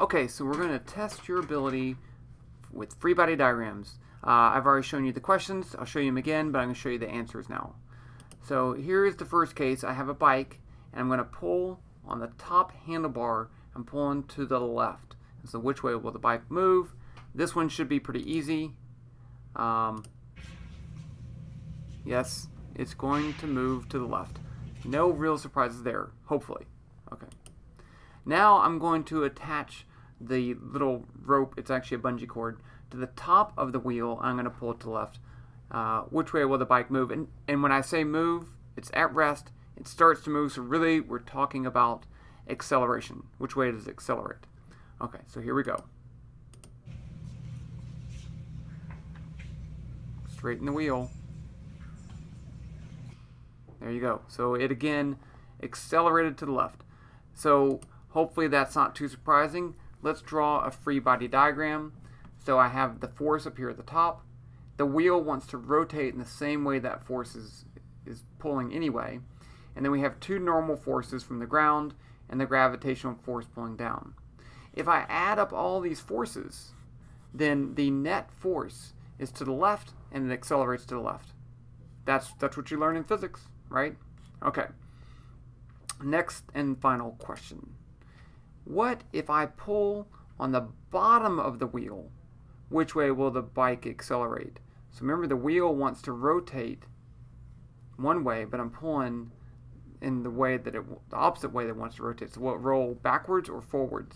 Okay, so we're going to test your ability with free body diagrams. Uh, I've already shown you the questions. I'll show you them again, but I'm going to show you the answers now. So here is the first case. I have a bike, and I'm going to pull on the top handlebar. I'm pulling to the left. So which way will the bike move? This one should be pretty easy. Um, yes, it's going to move to the left. No real surprises there, hopefully. Okay. Now I'm going to attach the little rope, it's actually a bungee cord, to the top of the wheel. I'm going to pull it to the left. Uh, which way will the bike move? And, and when I say move, it's at rest. It starts to move. So really, we're talking about acceleration. Which way does it accelerate? Okay, so here we go. Straighten the wheel. There you go. So it again accelerated to the left. So hopefully that's not too surprising. Let's draw a free body diagram. So I have the force up here at the top. The wheel wants to rotate in the same way that force is, is pulling anyway. And then we have two normal forces from the ground and the gravitational force pulling down. If I add up all these forces, then the net force is to the left and it accelerates to the left. That's, that's what you learn in physics, right? Okay. Next and final question. What if I pull on the bottom of the wheel? Which way will the bike accelerate? So remember the wheel wants to rotate one way, but I'm pulling in the way that it, the opposite way that wants to rotate. So will it roll backwards or forwards?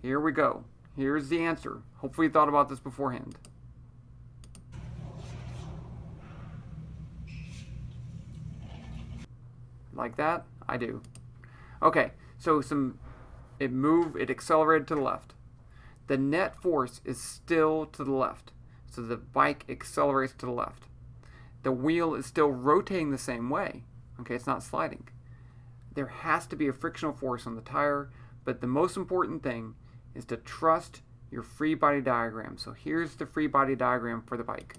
Here we go. Here's the answer. Hopefully you thought about this beforehand. Like that? I do. Okay, so some it moved, it accelerated to the left. The net force is still to the left. So the bike accelerates to the left. The wheel is still rotating the same way. Okay, it's not sliding. There has to be a frictional force on the tire, but the most important thing is to trust your free body diagram. So here's the free body diagram for the bike.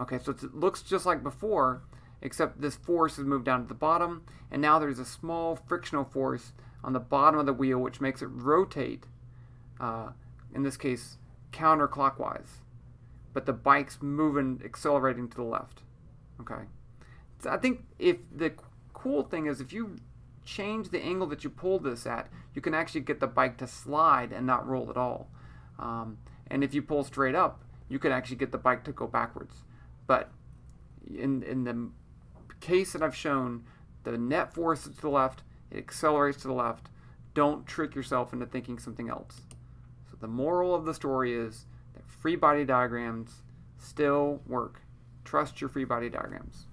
Okay, so it looks just like before, except this force has moved down to the bottom, and now there's a small frictional force on the bottom of the wheel, which makes it rotate, uh, in this case, counterclockwise. But the bike's moving, accelerating to the left. Okay. So I think if the cool thing is if you change the angle that you pull this at, you can actually get the bike to slide and not roll at all. Um, and if you pull straight up, you can actually get the bike to go backwards. But in, in the case that I've shown, the net force is to the left, it accelerates to the left. Don't trick yourself into thinking something else. So the moral of the story is that free body diagrams still work. Trust your free body diagrams.